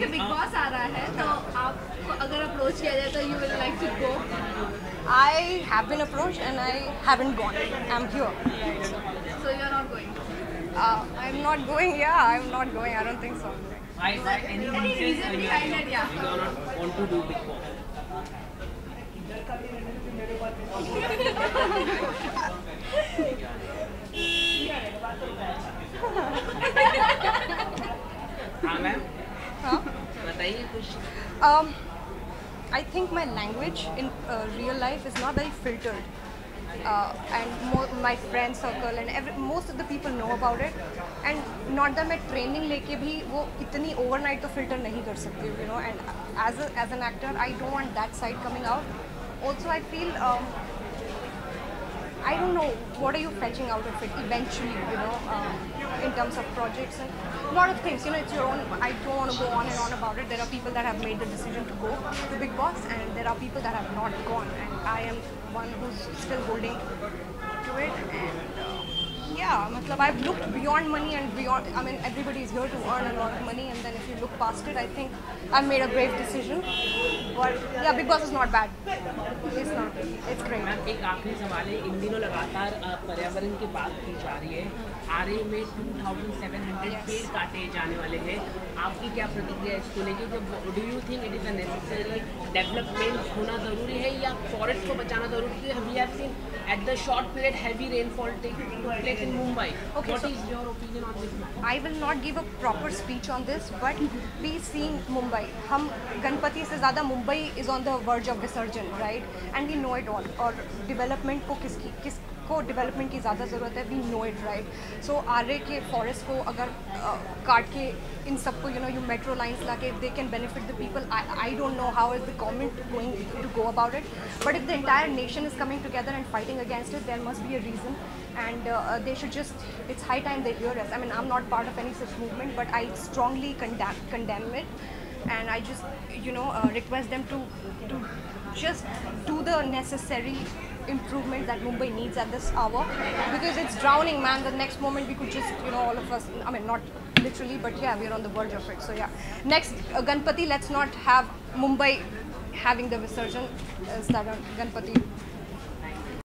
Okay big boss आ रहा है तो आप अगर अप्रोच किया जाए तो you will like to go I have been approach and I have been gone I am cure so you are not going I am not going या I am not going I don't think so I any reason behind that या I want to do Bigg Boss I think my language in real life is not very filtered and my friend circle and every most of the people know about it and not the मैं training लेके भी वो इतनी over night तो filter नहीं कर सकती you know and as an actor I don't want that side coming out also I feel I don't know what are you fetching out of it eventually, you know, um, in terms of projects and a lot of things. You know, it's your own. I don't want to go on and on about it. There are people that have made the decision to go to Big Boss, and there are people that have not gone, and I am one who's still holding to it. And yeah, matlab, I've looked beyond money and beyond. I mean, everybody is here to earn a lot of money, and then if you look past it, I think I've made a brave decision. But yeah, Big Boss is not bad. It's not. It's great. Ma'am एक आखिरी सवाल है इन दिनों लगातार अ, पर्यावरण की बात की जा रही है आर में 2700 पेड़ काटे जाने वाले हैं आपकी क्या प्रतिक्रिया है इसको लेके जब do you think it is a necessary development होना ज़रूरी है या फॉरेस्ट को बचाना ज़रूरी है we have seen at the short period heavy rainfall take place in Mumbai. Okay, what so- is your opinion on this matter? I will not give a proper speech on this, but we seeing Mumbai. हम गणपति से ज़्यादा Mumbai is on the verge of विसर्जन, right? And we know it all. और development को किसकी किसको development की ज़्यादा ज़रूरत है? We know it, right? So आर्य के forest को अगर uh, काट के इन सबको you know you metro lines ला के they can benefit the people. I I don't know how is the government going to go about it, but if the entire nation is coming together and fighting against it, there must be a reason and uh, uh, they should just it's high time they hear us i mean i'm not part of any such movement but i strongly condemn condemn it and i just you know uh, request them to to just do the necessary improvement that mumbai needs at this hour because it's drowning man. The next moment we could just you know all of us i mean not literally but yeah we're on the verge of it. So yeah. Next uh, ganpati let's not have mumbai having the visurgence is that uh, ganpati